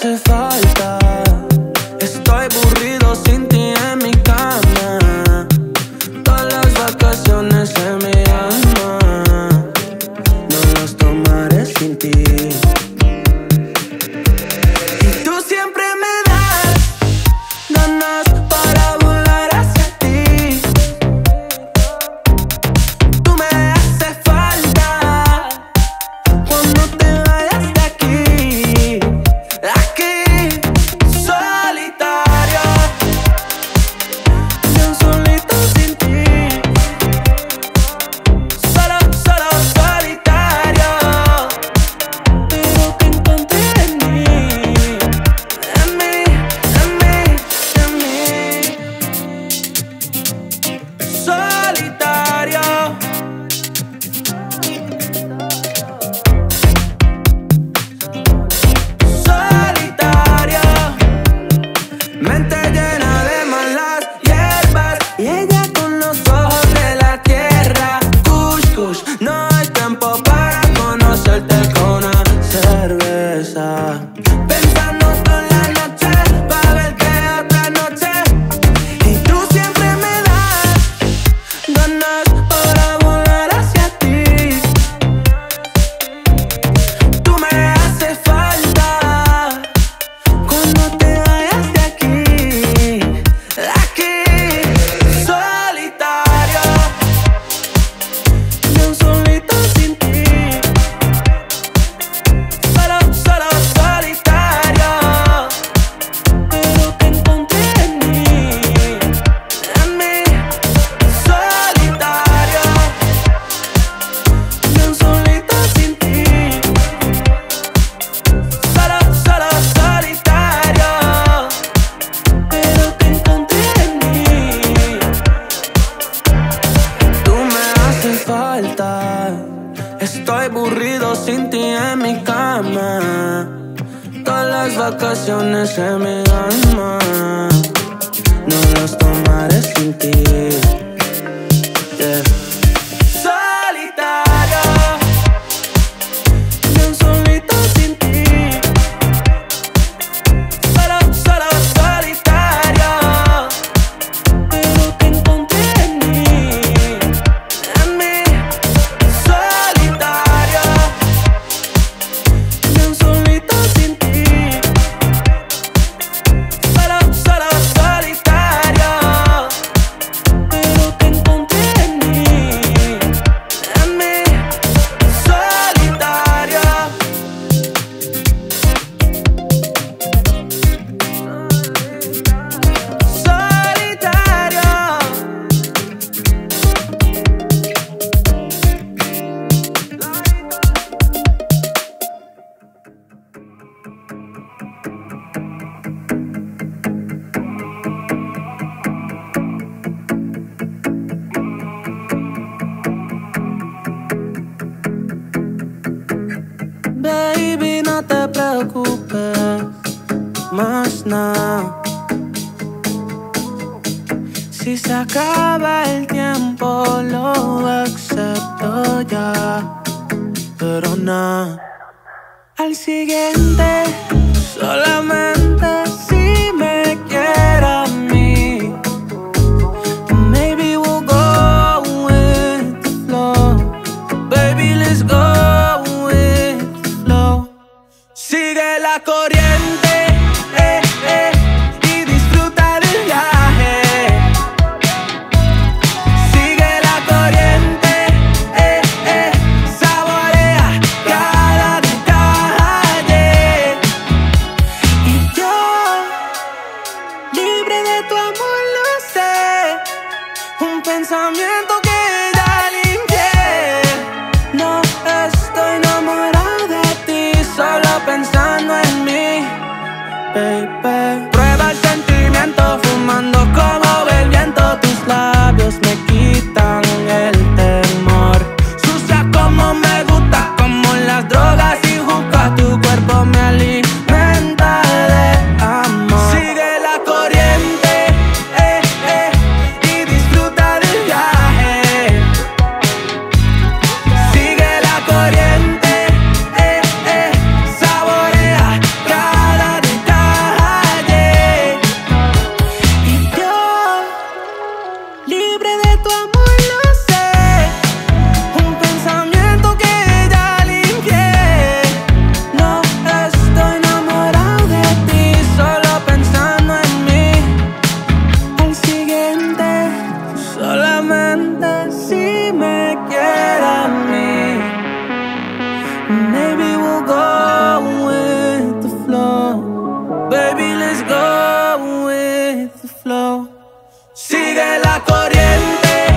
afterthought sin ti en mi cama. Todas las vacaciones se me dan más. No las tomaré sin ti. Si se acaba el tiempo, lo acepto ya. Pero nada. Al siguiente, solamente si me quiere a mí. Maybe we'll go with the flow. Baby, let's go with the. Sigue la corriente. cuando preguntas si me quiera a mí. Maybe we'll go with the flow. Baby, let's go with the flow. Sigue la corriente.